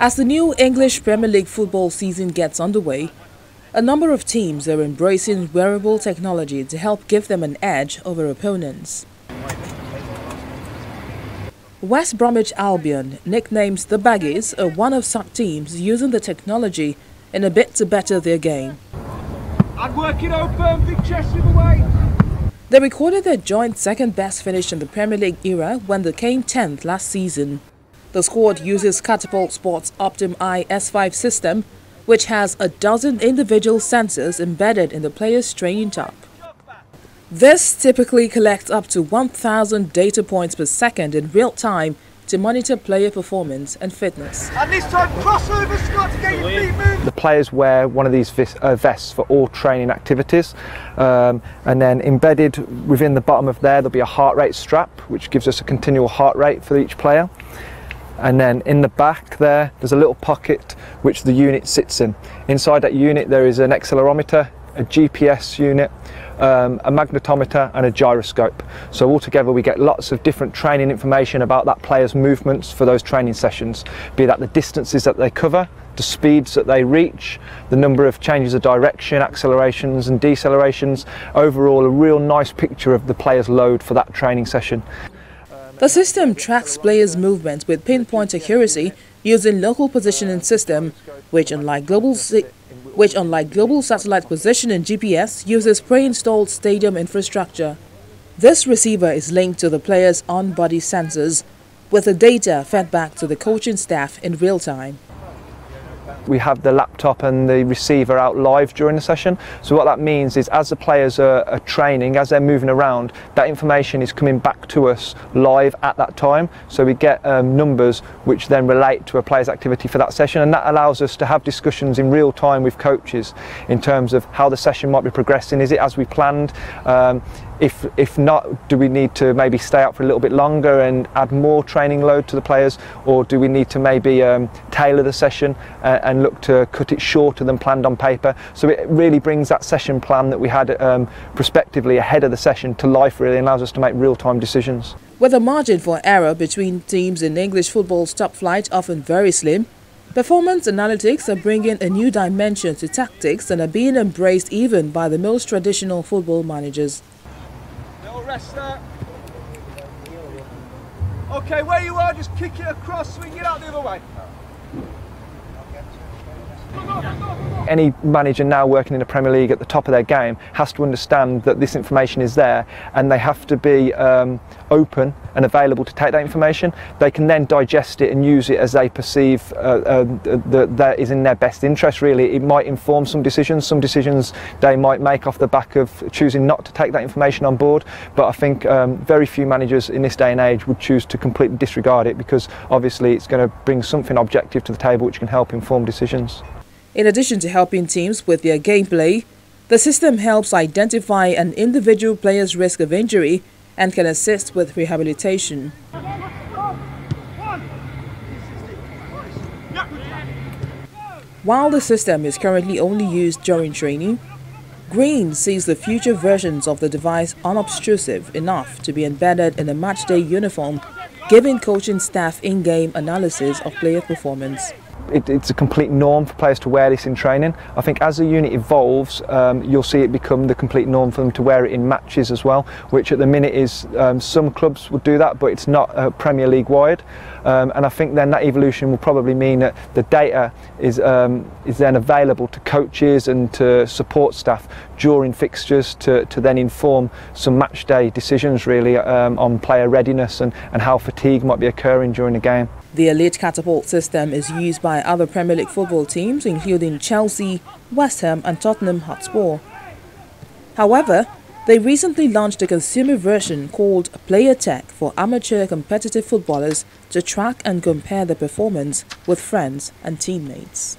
As the new English Premier League football season gets underway, a number of teams are embracing wearable technology to help give them an edge over opponents. West Bromwich Albion, nicknamed the Baggies, are one of such teams using the technology in a bid to better their game. I'd work it open, big chest the way. They recorded their joint second best finish in the Premier League era when they came 10th last season. The squad uses Catapult Sports OptimEye S5 system, which has a dozen individual sensors embedded in the player's training top. This typically collects up to 1,000 data points per second in real time to monitor player performance and fitness. And this time, crossover, Scott, to get your feet moving. The players wear one of these uh, vests for all training activities, um, and then embedded within the bottom of there, there'll be a heart rate strap, which gives us a continual heart rate for each player and then in the back there there's a little pocket which the unit sits in. Inside that unit there is an accelerometer, a GPS unit, um, a magnetometer and a gyroscope. So altogether we get lots of different training information about that player's movements for those training sessions, be that the distances that they cover, the speeds that they reach, the number of changes of direction, accelerations and decelerations, overall a real nice picture of the player's load for that training session. The system tracks players' movements with pinpoint accuracy using local positioning system, which unlike global which unlike global satellite positioning GPS uses pre-installed stadium infrastructure. This receiver is linked to the player's on-body sensors, with the data fed back to the coaching staff in real time we have the laptop and the receiver out live during the session. So what that means is as the players are, are, training, as they're moving around, that information is coming back to us live at that time. So we get um, numbers which then relate to a player's activity for that session and that allows us to have discussions in real time with coaches in terms of how the session might be progressing. Is it as we planned? Um, if, if not, do we need to maybe stay out for a little bit longer and add more training load to the players, or do we need to maybe um, tailor the session uh, and look to cut it shorter than planned on paper? So it really brings that session plan that we had um, prospectively ahead of the session to life, really, and allows us to make real-time decisions. With a margin for error between teams in English football's top flight often very slim, Performance analytics are bringing a new dimension to tactics and are being embraced even by the most traditional football managers No rest there. Okay, where you are, just kick it across, swing it out the other way. Any manager now working in the Premier League at the top of their game has to understand that this information is there and they have to be um, open and available to take that information. They can then digest it and use it as they perceive uh, uh, that, is in their best interest really. It might inform some decisions, some decisions they might make off the back of choosing not to take that information on board but I think um, very few managers in this day and age would choose to completely disregard it because obviously it's going to bring something objective to the table which can help inform decisions. In addition to helping teams with their gameplay, the system helps identify an individual player's risk of injury and can assist with rehabilitation. While the system is currently only used during training, Green sees the future versions of the device unobtrusive enough to be embedded in a matchday uniform, giving coaching staff in-game analysis of player performance it, it's a complete norm for players to wear this in training. I think as the unit evolves, um, you'll see it become the complete norm for them to wear it in matches as well, which at the minute is um, some clubs would do that, but it's not uh, Premier League wide. Um, and I think then that evolution will probably mean that the data is um, is then available to coaches and to support staff during fixtures to, to then inform some match day decisions really um, on player readiness and, and how fatigue might be occurring during the game. The Elite Catapult system is used by other Premier League football teams including Chelsea, West Ham and Tottenham Hotspur. However, they recently launched a consumer version called PlayerTek for amateur competitive footballers to track and compare their performance with friends and teammates.